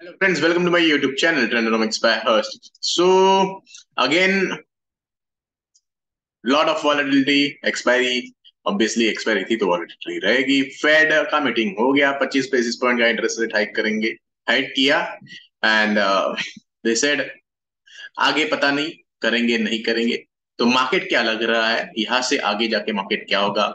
Hello friends, welcome to my YouTube channel, Trendonomics by Hurst. So again, lot of volatility, expiry, obviously expiry थी तो volatility रहेगी। Fade का meeting हो गया 25 basis point का interest rate hike करेंगे। Hike किया एंड दे सेड आगे पता नहीं करेंगे नहीं करेंगे। तो मार्केट क्या लग रहा है? यहाँ से आगे जाके मार्केट क्या होगा?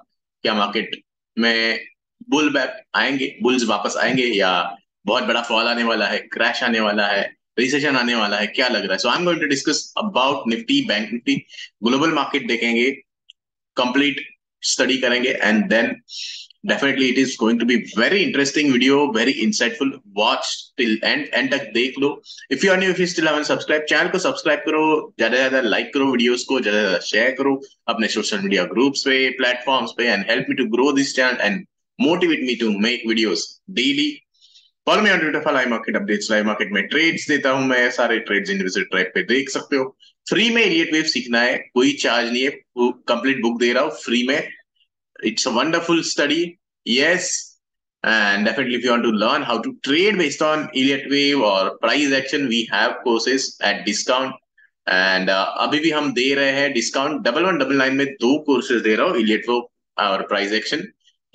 क्या मार्केट में बुल बैक आएँगे? बुल्स वापस आएँगे या बहुत बड़ा फॉल आने वाला है क्रैश आने वाला है रिसेशन आने वाला है, क्या लग रहा है? So I am going to discuss about Nifty Bank Nifty global market देखेंगे कंप्लीट स्टडी करेंगे and then definitely it is going to be very interesting video very insightful watch till end end तक देख लो। If you are new if you still subscribe channel को subscribe करो, ज़्यादा से ज़्यादा like करो वीडियोस को, ज़्यादा से ज़्यादा शेयर करो, अपने सोशल मीडिया ग्रुप्स पे प्लेटफॉर्म्स पे and help me to grow this channel and motivate me to make videos daily follow me on Twitter for live market updates live market में ट्रेड्स देता हूँ, मैं सारे ट्रेड्स इंडिविजुअल ट्रैक पे देख सकते हो। फ्री में इलियट वेव सीखना है, कोई चार्ज नहीं है कंप्लीट बुक दे रहा हूँ फ्री में। It's a wonderful study, yes, and definitely if you want to learn how to trade based on Elliott wave or price action, we have courses at discount and अभी भी हम दे रहे हैं discount double one double nine में दो courses दे रहा हूँ इलियट वो और price action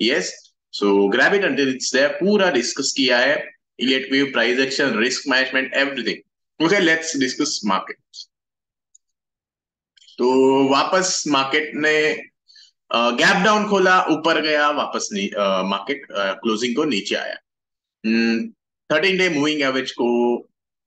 yes so grab it until it's there पूरा डिस्कस किया है. Elliott wave price action risk management everything okay let's discuss market तो वापस मार्केट ने गैप डाउन खोला ऊपर गया वापस मार्केट क्लोजिंग को नीचे आया। थर्टीन डे मूविंग एवरेज को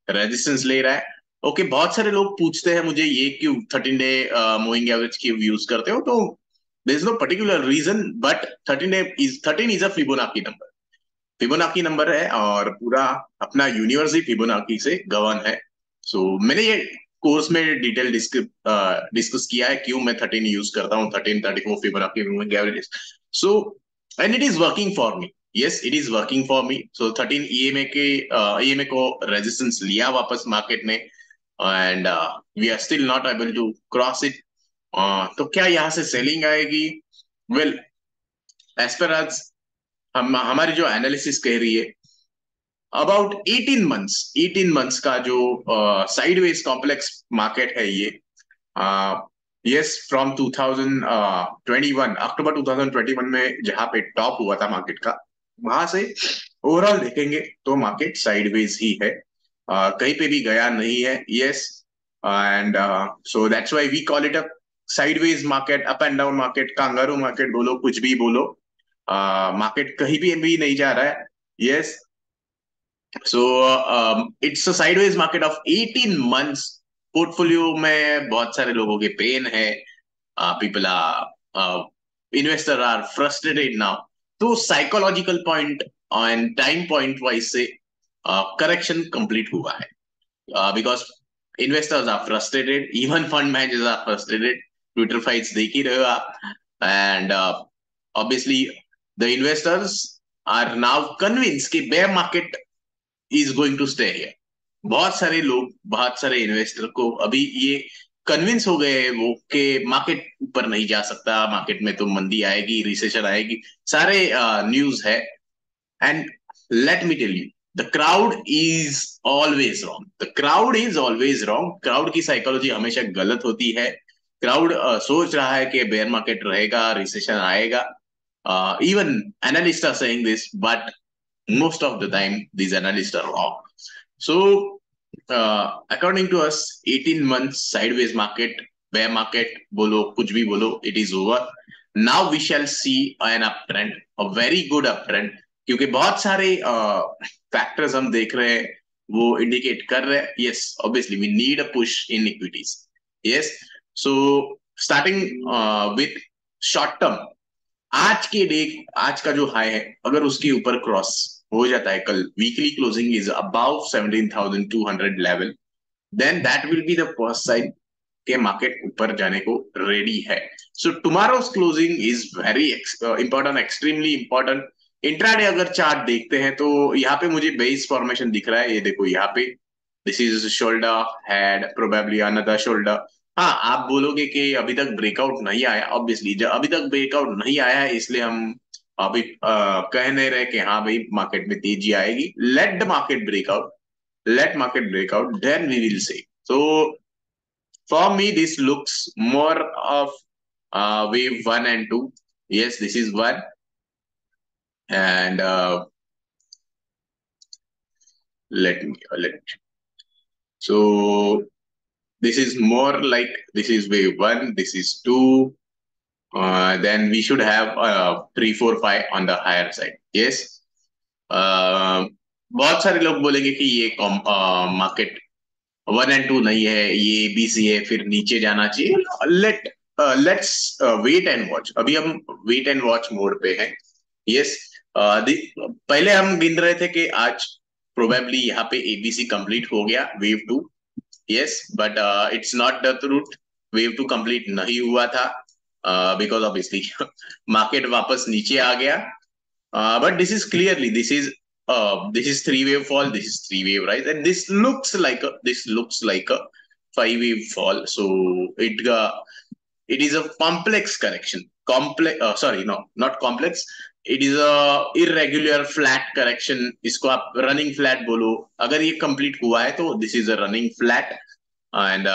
रेजिस्टेंस ले रहा है। ओके okay, बहुत सारे लोग पूछते हैं मुझे ये क्यों थर्टीन डे मूविंग एवरेज की यूज़ करते हो? तो is no particular reason but thirteen day is thirteen is a Fibonacci number Fibonacci number है और पूरा अपना यूनिवर्सिटी फिबोनाकी से गवर्न है। सो so, मैंने ये कोर्स में डिटेल डिस्कस किया है क्यों मैं थर्टीन यूज़ करता हूँ thirteen thirty four Fibonacci average so and it is working for me yes it is working for me so thirteen EMA के ईएमए को रेजिस्टेंस लिया वापस मार्केट में and we are still not able to cross it तो क्या यहाँ से selling आएगी? वेल एज पर आज हम हमारी जो एनालिसिस कह रही है अबाउट 18 मंथ्स 18 मंथ्स का जो साइडवेज कॉम्प्लेक्स मार्केट है ये यस फ्रॉम 2021 अक्टूबर 2021 में जहाँ पे टॉप हुआ था मार्केट का वहाँ से ओवरऑल देखेंगे तो मार्केट साइडवेज ही है। uh, कहीं पे भी गया नहीं है yes and so that's why we call it a sideways market up and down market kangaroo market बोलो कुछ भी बोलो मार्केट कहीं भी भी नहीं जा रहा है। Yes so it's a sideways market of 18 months portfolio में बहुत सारे लोगों के पेन है। People are investor are frustrated now तो psychological point and time point wise से करेक्शन uh, कंप्लीट हुआ है। Because investors are frustrated even fund managers are Twitter fights देख ही रहे हो आप? And obviously the investors are now convince कि market is going to stay here बहुत सारे लोग बहुत सारे इन्वेस्टर को अभी ये कन्विंस हो गए वो कि मार्केट ऊपर नहीं जा सकता मार्केट में तो मंदी आएगी रिसेशन आएगी। सारे न्यूज़ uh, है। And let me tell you the crowd is always wrong the crowd is always wrong crowd की साइकोलॉजी हमेशा गलत होती है। क्राउड uh, सोच रहा है कि बेयर मार्केट रहेगा रिसेशन आएगा. Even analyst are saying this but most of the time this analyst are wrong so according to us 18 months sideways market bear market बोलो कुछ भी बोलो it is over now we shall see an up trend a very good up trend क्योंकि बहुत सारे factors uh, हम देख रहे हैं वो इंडिकेट कर रहे हैं. Yes obviously we need a push in equities yes so starting with short term आज के डे आज का जो हाई है, अगर उसके ऊपर क्रॉस हो जाता है कल weekly closing is about seventeen thousand two hundred level then that will be first sign के मार्केट ऊपर जाने को रेडी है। So tomorrow's closing is very important extremely important intraday अगर चार्ट देखते हैं तो यहाँ पे मुझे बेस फॉर्मेशन दिख रहा है। ये देखो, यहाँ पे this is shoulder head probably another shoulder हाँ आप बोलोगे कि अभी तक ब्रेकआउट नहीं आया ऑब्वियसली जब अभी तक ब्रेकआउट नहीं आया है, इसलिए हम अभी कह नहीं रहे कि हाँ भाई मार्केट में तेज़ी आएगी। Let the market breakout let market breakout then we will see तो for me this looks more of wave one and two yes this is one and let me let so this is more like this is wave one this is two. Uh, then we should have uh, three four five on the higher side. Yes? Uh, बहुत सारे लोग बोलेंगे कि ये market one and to नहीं है ये B C है फिर नीचे जाना चाहिए। Let let's wait and watch अभी हम वेट एंड वॉच मोड पे हैं। यस yes, पहले हम गिन रहे थे कि आज प्रोबेबली यहाँ पे एबीसी कंप्लीट हो गया wave two yes but it's not the truth wave two complete नहीं हुआ था बिकॉज ऑब्वियसली मार्केट वापस नीचे आ गया but this is clearly this is this is three wave fall this is three wave rise and this looks like a this looks like a five wave fall so it uh, it is a complex correction complex uh, sorry no not complex It is a irregular flat correction इसको आप running flat बोलो। अगर ये complete हुआ है तो this is a running flat and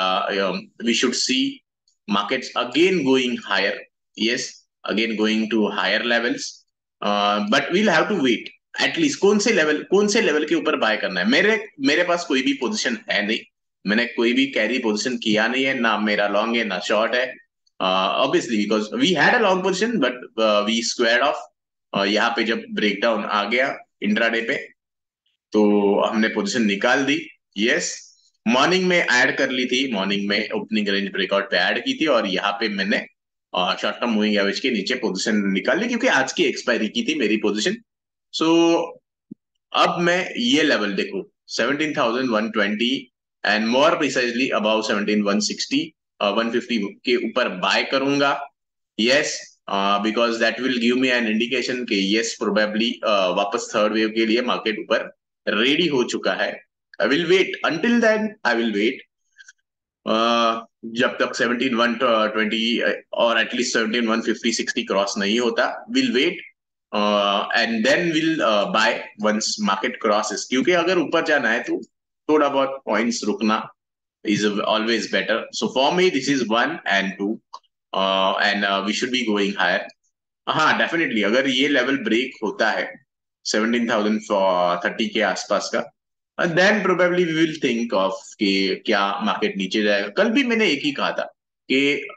we should see again going higher. Yes again going to higher levels. Uh, but we'll have to wait. At कौन से लेवल कौन से लेवल के ऊपर बाय करना है? मेरे मेरे पास कोई भी पोजीशन है नहीं। मैंने कोई भी कैरी पोजीशन किया नहीं है ना मेरा लॉन्ग है ना शॉर्ट है। Obviously because we had a long position but we squared off यहाँ पे जब ब्रेकडाउन आ गया इंट्राडे पे तो हमने पोजीशन निकाल दी। यस मॉर्निंग में ऐड कर ली थी। मॉर्निंग में ओपनिंग रेंज ब्रेकआउट पे ऐड की थी और यहाँ पे मैंने शॉर्ट टर्म मूविंग एवरेज के नीचे पोजीशन निकाल ली क्योंकि आज की एक्सपायरी की थी मेरी पोजीशन सो so, अब मैं ये लेवल देखू। 17,120 एंड मोर प्रिसाइजली अबाउ 17,160 150 के ऊपर बाय करूँगा। Yes yes, because that will give me an indication के यस प्रोबेबली वापस थर्ड वेव के लिए मार्केट ऊपर रेडी हो चुका है। I will wait until then I will wait जब तक 17 120 और एटलीस्ट 17 150 60 क्रॉस नहीं होता will wait and then will buy once market crosses क्योंकि अगर ऊपर जाना है तो थोड़ा बहुत पॉइंट्स रुकना is always better so for me this is one and two and we should be going higher हाँ डेफिनेटली अगर ये लेवल ब्रेक होता है सेवनटीन थाउज़ेंड थर्टी के आसपास का then probably we will think of कि क्या मार्केट नीचे जाएगा। कल भी मैंने एक ही कहा था कि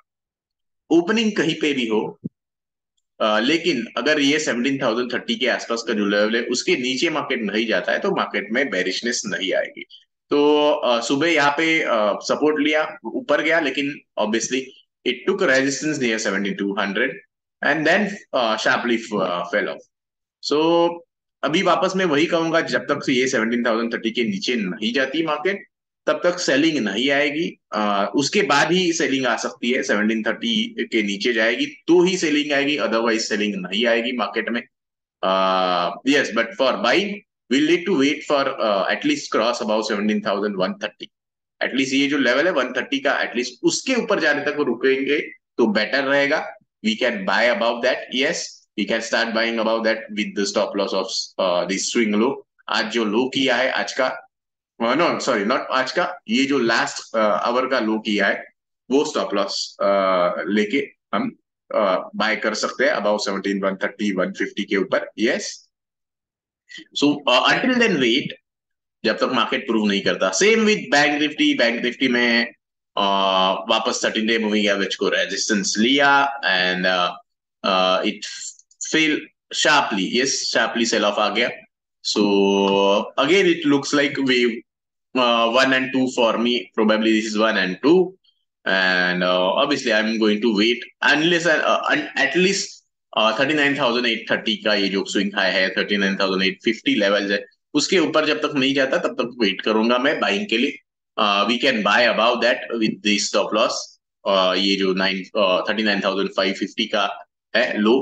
ओपनिंग कहीं पे भी हो Uh, लेकिन अगर ये सेवनटीन थाउज़ेंड थर्टी के आसपास का जो लेवल है उसके नीचे मार्केट नहीं जाता है तो मार्केट में बेरिशनेस नहीं आएगी। तो uh, सुबह यहाँ पे सपोर्ट uh, लिया ऊपर गया लेकिन obviously It took resistance near 7200 and then uh, uh, fell off. So अभी वापस मैं वही कहूँगा जब तक से ये 17,030 के नीचे नहीं जाती मार्केट तब तक सेलिंग नहीं आएगी। आ, उसके बाद ही सेलिंग आ सकती है 1730 के नीचे जाएगी तो ही सेलिंग आएगी अदरवाइज़ सेलिंग नहीं आएगी मार्केट में। Yes but for buying to wait for uh, at least cross about 17,130 at least ये जो लेवल है 130 का एटलीस्ट उसके ऊपर जाने तक वो रुकेंगे तो बेटर रहेगा। We can buy about that yes we can start buying about that with the stop loss of this swing low आज जो लो किया है आज का नो सॉरी नॉट आज का ये जो लास्ट आवर uh, का लो किया है वो स्टॉप लॉस uh, लेके हम बाय uh, कर सकते हैं about seventeen one thirty one fifty के ऊपर yes so until then wait जब तक मार्केट प्रूव नहीं करता same with bank Nifty bank Nifty में uh, वापस थर्टीन डे मूविंग एवरेज को रेजिस्टेंस लिया and it fell sharply yes sharply sell off आ गया so again it looks like wave uh, one and two for me probably this is one and two and uh, obviously i'm going to wait unless uh, at least uh, 39830 का ये जो swing high है 39850 levels है उसके ऊपर जब तक नहीं जाता तब तक वेट करूँगा मैं बाइंग के लिए। We can buy about that with the stop loss ये जो nine thirty nine thousand five fifty का है low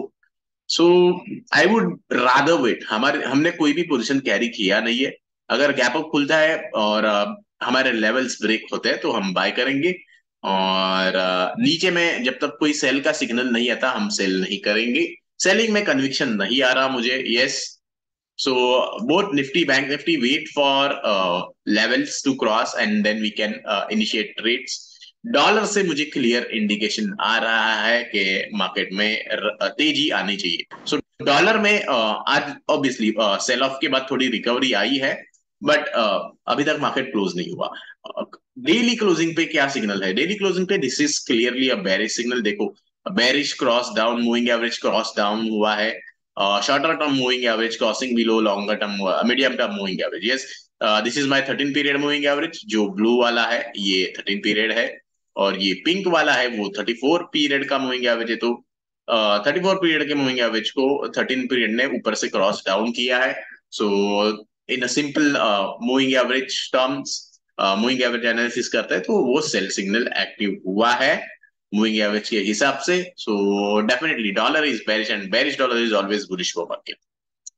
so I would rather wait हमारे हमने कोई भी पोजिशन कैरी किया नहीं है। अगर गैप अप खुलता है और uh, हमारे लेवल्स ब्रेक होते हैं तो हम बाय करेंगे। और uh, नीचे में जब तक कोई सेल का सिग्नल नहीं आता हम सेल नहीं करेंगे। सेलिंग में कन्विक्शन नहीं आ रहा मुझे। Yes So both Nifty, Bank Nifty wait for uh, levels to cross and then we can uh, initiate trades. Dollar से मुझे क्लियर इंडिकेशन आ रहा है कि मार्केट में तेज़ी आनी चाहिए। सो so, डॉलर में आज ऑब्वियसली सेल ऑफ़ के बाद थोड़ी रिकवरी आई है बट अभी तक मार्केट क्लोज नहीं हुआ। डेली क्लोजिंग पे क्या सिग्नल है? डेली क्लोजिंग पे this is clearly a bearish signal देखो bearish cross down moving average cross down हुआ है। Shorter term moving average crossing below longer term medium term moving average yes this is my thirteen period moving average जो blue वाला है, ये thirteen period है. और ये पिंक वाला है, वो थर्टी फोर पीरियड का मूविंग एवरेज है. तो थर्टी फोर पीरियड के मूविंग एवरेज को थर्टीन पीरियड ने ऊपर से क्रॉस डाउन किया है. So in simple moving average terms moving average analysis करते हैं तो वो सेल सिग्नल एक्टिव हुआ है. मूविंग एवरेज के हिसाब से so definitely dollar is bearish and bearish dollar is always bullish for market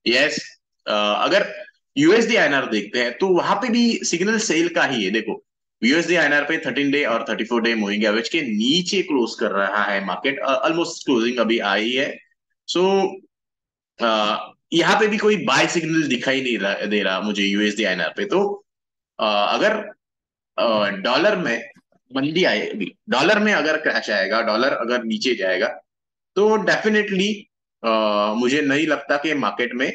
yes अगर यूएसडी आईएनआर देखते हैं तो वहाँ पे भी सिग्नल सेल का ही है देखो यूएसडी आईएनआर पे 13 डे और 34 डे मूविंग एवरेज के नीचे क्लोज कर रहा है मार्केट ऑलमोस्ट क्लोजिंग अभी आई है सो so, यहाँ पे भी कोई बाय सिग्नल दिखाई नहीं रहा, दे रहा मुझे यूएसडी आईएनआर पे तो अगर डॉलर में मंदी आएगी डॉलर में अगर क्रैश आएगा डॉलर अगर नीचे जाएगा तो डेफिनेटली मुझे नहीं लगता कि मार्केट में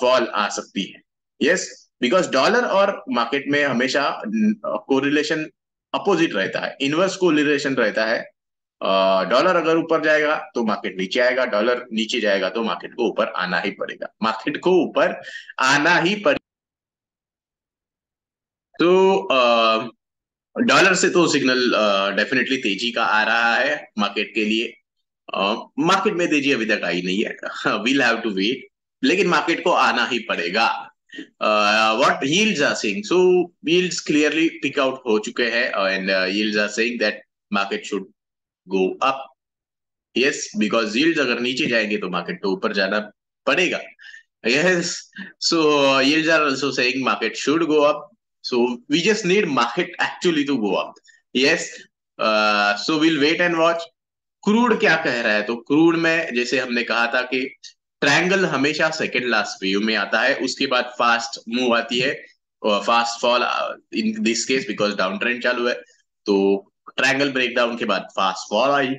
फॉल आ सकती है। यस बिकॉज़ डॉलर और मार्केट में हमेशा कोरिलेशन अपोजिट रहता है इनवर्स कोरिलेशन रहता है। डॉलर अगर ऊपर जाएगा तो मार्केट नीचे आएगा डॉलर नीचे जाएगा तो मार्केट को ऊपर आना ही पड़ेगा। मार्केट को ऊपर आना ही पड़ेगा तो डॉलर से तो सिग्नल डेफिनेटली तेज़ी का आ रहा है मार्केट के लिए। मार्केट में तेज़ी अभी तक आई नहीं है। वील हैव टू वेट लेकिन मार्केट को आना ही पड़ेगा। What yields are saying so yields clearly peak out हो चुके हैं and yields are saying that market should go up yes because yields अगर नीचे जाएँगे तो मार्केट को ऊपर जाना पड़ेगा। Yes, so yields are also saying market should go up So we just need market actually to go up. Yes. Uh, so we'll wait and watch. Crude क्या कह रहा है तो क्रूड में जैसे हमने कहा था कि ट्रायंगल हमेशा सेकेंड लास्ट व्यू में आता है उसके बाद फास्ट मूव आती है fast fall in this case because down trend चालू है तो ट्रायंगल ब्रेकडाउन के बाद फास्ट फॉल आई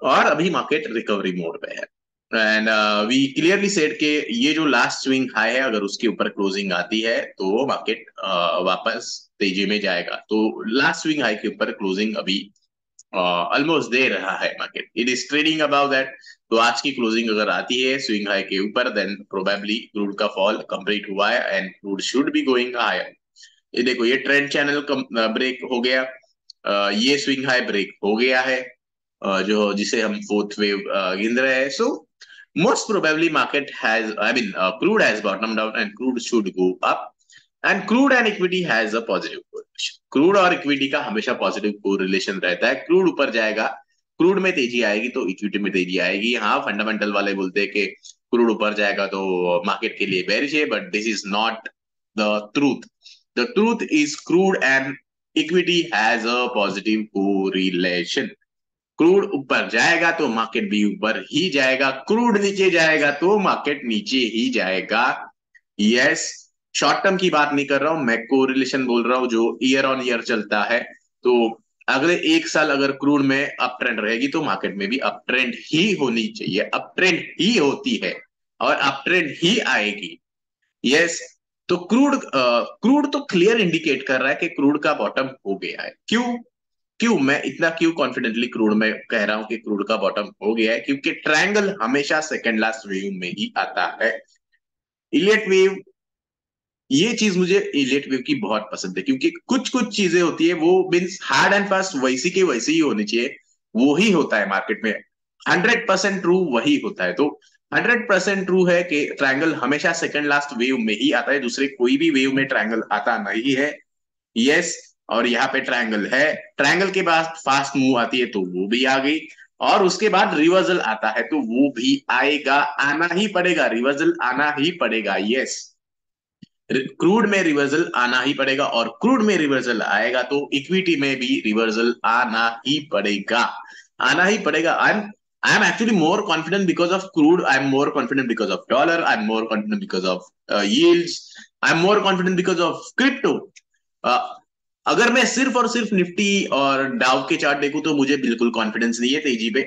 और अभी मार्केट रिकवरी मोड पे है एंड वी क्लियरली सेड के ये जो लास्ट स्विंग हाई है अगर उसके ऊपर क्लोजिंग आती है तो मार्केट uh, वापस तेज़ी में जाएगा। तो लास्ट स्विंग हाई के ऊपर क्लोजिंग अभी ऑलमोस्ट uh, दे रहा है market it is trading about that तो आज की क्लोजिंग अगर आती है स्विंग हाई के ऊपर देन प्रोबेबली क्रूड का फॉल कंप्लीट हुआ है and crude should be going higher ये देखो ये ट्रेंड चैनल ब्रेक हो गया। Uh, ये स्विंग हाई ब्रेक हो गया है। Uh, जो जिसे हम फोर्थ वेव गिन रहे हैं। सो most probably market has i mean uh, crude has bottomed out and crude should go up and crude and equity has a positive correlation crude और equity का हमेशा positive correlation रहता है crude ऊपर जाएगा क्रूड में तेज़ी आएगी तो इक्विटी में तेज़ी आएगी हाँ फंडामेंटल वाले बोलते हैं कि क्रूड ऊपर जाएगा तो मार्केट के लिए बेरिश है but this is not the truth the truth is crude and equity has a positive correlation crude ऊपर जाएगा तो मार्केट भी ऊपर ही जाएगा, क्रूड नीचे जाएगा तो मार्केट नीचे ही जाएगा। यस शॉर्ट टर्म की बात नहीं कर रहा हूँ, मैं कोरिलेशन बोल रहा हूँ जो ईयर ऑन ईयर चलता है। तो अगले एक साल अगर क्रूड में अप ट्रेंड रहेगी तो मार्केट में भी अप ट्रेंड ही होनी चाहिए अप ट्रेंड ही होती है और अप ट्रेंड ही आएगी। यस तो क्रूड क्रूड तो क्लियर इंडिकेट कर रहा है कि क्रूड का बॉटम हो गया है। क्यों? क्यों? मैं इतना क्यों कॉन्फिडेंटली क्रूड में कह रहा हूँ कि क्रूड का बॉटम हो गया है क्योंकि ट्रायंगल हमेशा सेकेंड लास्ट वेव में ही आता है। इलियट वेव ये चीज़ मुझे इलियट वेव की बहुत पसंद है क्योंकि कुछ कुछ चीज़ें होती है वो मीन्स हार्ड एंड फास्ट वैसी के वैसे ही होनी चाहिए वो ही होता है मार्केट में। हंड्रेड परसेंट ट्रू वही होता है। तो हंड्रेड परसेंट ट्रू है कि ट्रायंगल हमेशा सेकंड लास्ट वेव में ही आता है दूसरे कोई भी वेव में ट्रायंगल आता नहीं है। यस yes, और यहाँ पे ट्राइंगल है। ट्राइंगल के बाद फास्ट मूव आती है तो वो भी आ गई और उसके बाद रिवर्सल आता है तो वो भी आएगा, आना ही पड़ेगा। रिवर्सल आना ही पड़ेगा यस क्रूड में रिवर्सल आना ही पड़ेगा और क्रूड में रिवर्सल आएगा तो इक्विटी में भी रिवर्सल आना ही पड़ेगा। आना ही पड़ेगा। I am I am actually more confident because of crude I am more confident because of dollar I am more confident because of I am more confident because of crypto अगर मैं सिर्फ़ और सिर्फ़ निफ्टी और डाउ के chart देखूँ तो मुझे बिल्कुल कॉन्फिडेंस नहीं है तेज़ी पे,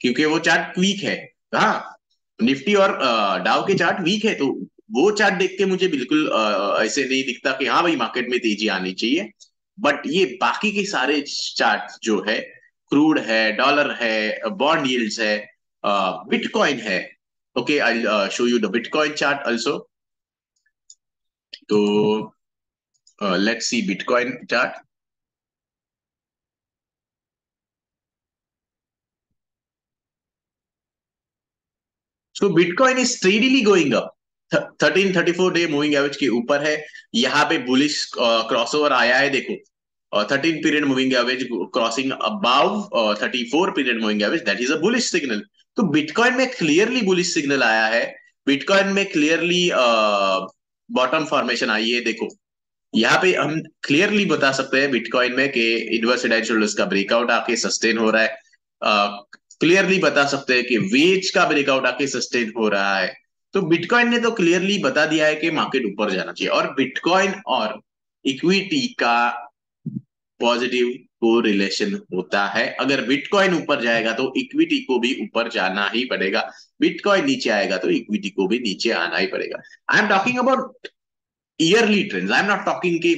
क्योंकि वो चार्ट वीक है। हाँ निफ्टी और डाउ के चार्ट वीक है तो वो चार्ट देख के मुझे बिल्कुल ऐसे नहीं दिखता कि हाँ भाई मार्केट में तेज़ी आनी चाहिए। बट ये बाकी के सारे चार्ट जो है क्रूड है डॉलर है बॉन्ड यील्ड्स है बिटकॉइन है। Okay I show you the bitcoin chart also तो let's see bitcoin chart so bitcoin is steadily going up thirteen thirty four day moving average के ऊपर है. यहाँ पे बुलिश क्रॉसओवर आया है देखो. Thirteen period moving average crossing above thirty four period moving average that is a bullish signal तो bitcoin में क्लियरली बुलिश सिग्नल आया है. बिटकॉइन में क्लियरली बॉटम फॉर्मेशन आई है देखो. यहाँ पे हम क्लियरली बता सकते हैं बिटकॉइन में कि इनवर्स शोल्डर्स का ब्रेकआउट आके सस्टेन हो रहा है। क्लियरली बता सकते हैं कि वेज का ब्रेकआउट आके सस्टेन हो रहा है। तो बिटकॉइन ने तो क्लियरली बता दिया है कि मार्केट ऊपर जाना चाहिए। और बिटकॉइन और इक्विटी का पॉजिटिव को रिलेशन होता है। अगर बिटकॉइन ऊपर जाएगा तो इक्विटी को भी ऊपर जाना ही पड़ेगा। बिटकॉइन नीचे आएगा तो इक्विटी को भी नीचे आना ही पड़ेगा। I am talking about yearly trend I am not talking की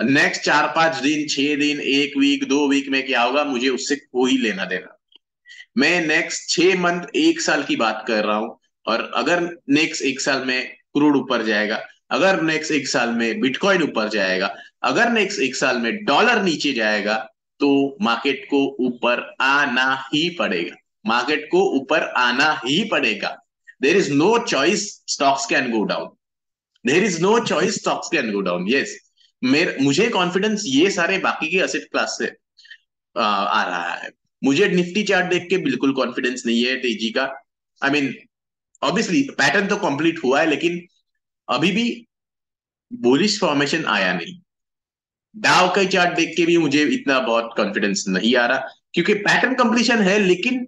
नेक्स्ट चार, पाँच दिन, छह दिन, एक वीक दो वीक में क्या होगा, मुझे उससे कोई लेना देना। मैं नेक्स्ट छह मंथ एक साल की बात कर रहा हूँ, और अगर नेक्स्ट एक साल में क्रूड ऊपर जाएगा, अगर नेक्स्ट एक साल में बिटकॉइन ऊपर जाएगा, अगर नेक्स्ट एक साल में डॉलर नीचे जाएगा तो मार्केट को ऊपर आना ही पड़ेगा। मार्केट को ऊपर आना ही पड़ेगा। There is no choice stocks can go down there is no choice stocks can go down मेरे मुझे कॉन्फिडेंस ये सारे बाकी के असेट क्लास से आ, आ रहा है। मुझे निफ्टी चार्ट देख के बिल्कुल कॉन्फिडेंस नहीं है तेज़ी का। आई मीन ऑब्वियसली पैटर्न तो कंप्लीट हुआ है लेकिन अभी भी बोलिश फॉर्मेशन आया नहीं। डाव का चार्ट देख के भी मुझे इतना बहुत कॉन्फिडेंस नहीं आ रहा क्योंकि पैटर्न कंप्लीशन है लेकिन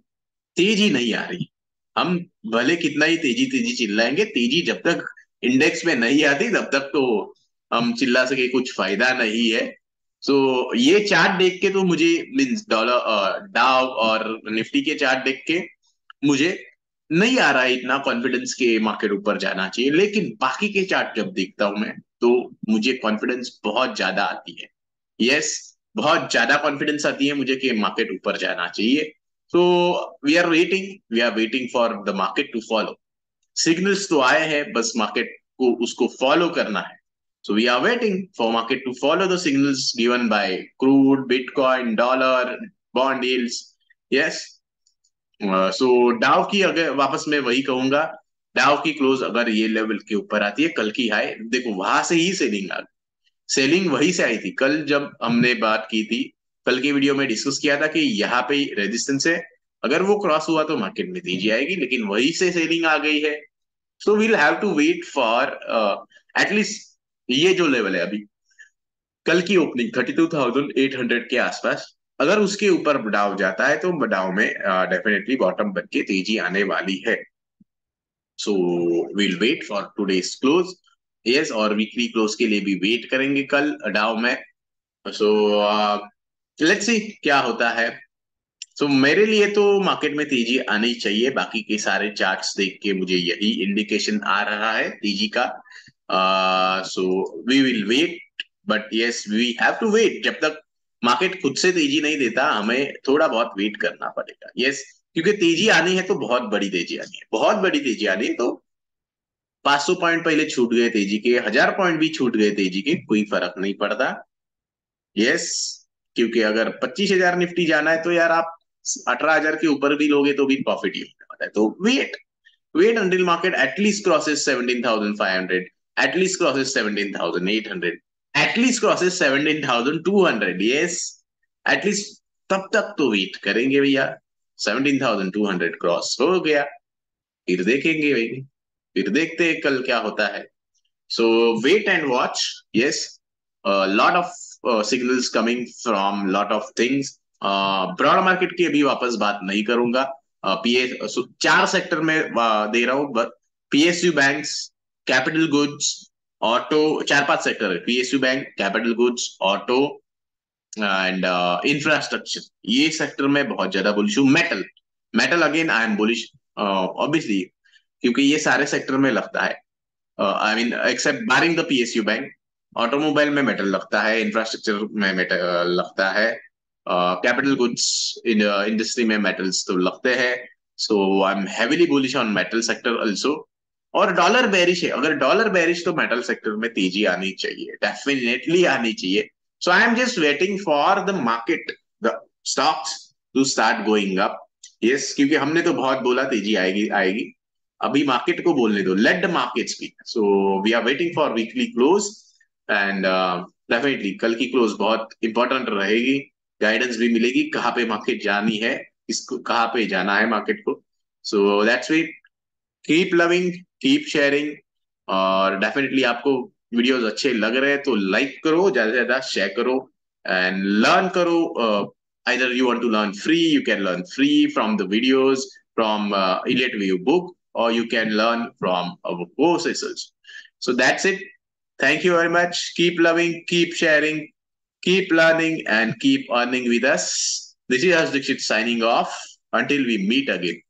तेज़ी नहीं आ रही। हम भले कितना ही तेज़ी तेज़ी चिल्लाएँगे तेज़ी जब तक इंडेक्स में नहीं आती तब तक तो हम चिल्ला सके कुछ फ़ायदा नहीं है। सो so, ये चार्ट देख के तो मुझे मीन्स डॉलर डाव और निफ्टी के चार्ट देख के मुझे नहीं आ रहा है इतना कॉन्फिडेंस के मार्केट ऊपर जाना चाहिए। लेकिन बाकी के चार्ट जब देखता हूँ मैं तो मुझे कॉन्फिडेंस बहुत ज़्यादा आती है। यस yes, बहुत ज़्यादा कॉन्फिडेंस आती है मुझे कि मार्केट ऊपर जाना चाहिए। तो we are waiting we are waiting for the market to follow signals तो आए हैं बस मार्केट को उसको फॉलो करना है so we are waiting for market to follow the signals given by crude, Bitcoin, dollar, bond yields. Yes. So Dow की अगर वापस मैं वही कहूँगा डाव की क्लोज अगर ये लेवल के ऊपर आती है कल की हाई देखो वहाँ से ही सेलिंग आ गई सेलिंग वही से आई थी कल जब हमने बात की थी कल की वीडियो में डिस्कस किया था कि यहाँ पे रेजिस्टेंस है अगर वो क्रॉस हुआ तो मार्केट में तेज़ी आएगी, लेकिन वही से सेलिंग आ गई है। So we'll have to wait for at least ये जो लेवल है अभी, कल की opening thirty two thousand eight hundred के आसपास, अगर उसके ऊपर बढ़ाव जाता है तो बढ़ाव में डेफिनेटली बॉटम बन के तेज़ी आने वाली है। So we'll wait for today's close yes और वीकली क्लोज के लिए भी वेट करेंगे कल डाव में। सो लेट्स सी क्या होता है। सो so, मेरे लिए तो मार्केट में तेज़ी आनी चाहिए। बाकी के सारे चार्ट्स देख के मुझे यही इंडिकेशन आ रहा है तेज़ी का। So we will wait but yes we have to wait जब तक मार्केट खुद से तेज़ी नहीं देता हमें थोड़ा बहुत वेट करना पड़ेगा। यस yes, क्योंकि तेज़ी आनी है तो बहुत बड़ी तेज़ी आनी है। बहुत बड़ी तेज़ी आनी है तो 500 पॉइंट पहले छूट गए तेज़ी के हज़ार पॉइंट भी छूट गए तेज़ी के कोई फ़र्क नहीं पड़ता। यस क्योंकि अगर पच्चीस हज़ार निफ्टी जाना है तो यार आप अठारह हज़ार के ऊपर भी लोगे तो भी प्रॉफिट ही होने वाला है। तो wait wait until market at least crosses seventeen thousand five hundred at least crosses seventeen thousand eight hundred at least crosses 17,200 yes at least तब तक तो वेट करेंगे भैया। 17,200 क्रॉस हो गया। फिर देखेंगे भाई फिर देखते हैं कल क्या होता है। So wait and watch yes lot of signals coming from lot of things broad market की अभी वापस बात नहीं करूँगा। पीएस चार सेक्टर में दे रहा हूँ PSU banks, capital goods, auto, चार पाँच सेक्टर है PSU bank, capital goods, auto and infrastructure ये सेक्टर में बहुत ज़्यादा बुलिश हूँ। Metal metal again I am bullish obviously क्योंकि ये सारे सेक्टर में लगता है। I mean except barring the PSU bank automobile में मेटल लगता है इंफ्रास्ट्रक्चर में मेटल लगता है। कैपिटल गुड्स इन इंडस्ट्री में मेटल्स तो लगते हैं. So I am heavily bullish on metal sector also और डॉलर बेरिश है. अगर डॉलर बेरिश तो मेटल सेक्टर में तेज़ी आनी चाहिए. डेफिनेटली आनी चाहिए. So I am just waiting for the market the stocks to start going up yes क्योंकि हमने तो बहुत बोला तेज़ी आएगी आएगी. अभी मार्केट को बोलने दो. Let the market speak so we are waiting for weekly close and definitely कल की क्लोज बहुत इंपॉर्टेंट रहेगी. गाइडेंस भी मिलेगी, कहाँ पे मार्केट जानी है इसको कहाँ पे जाना है मार्केट को। So that's it keep loving keep sharing और डेफिनेटली आपको वीडियोस अच्छे लग रहे हैं तो लाइक करो, ज़्यादा से ज़्यादा शेयर करो एंड लर्न करो either you want to learn free you can learn free from the videos from elite view book और you can learn from our courses so that's it thank you very much keep loving keep sharing keep learning and keep earning with us. This is As Dixit signing off. Until we meet again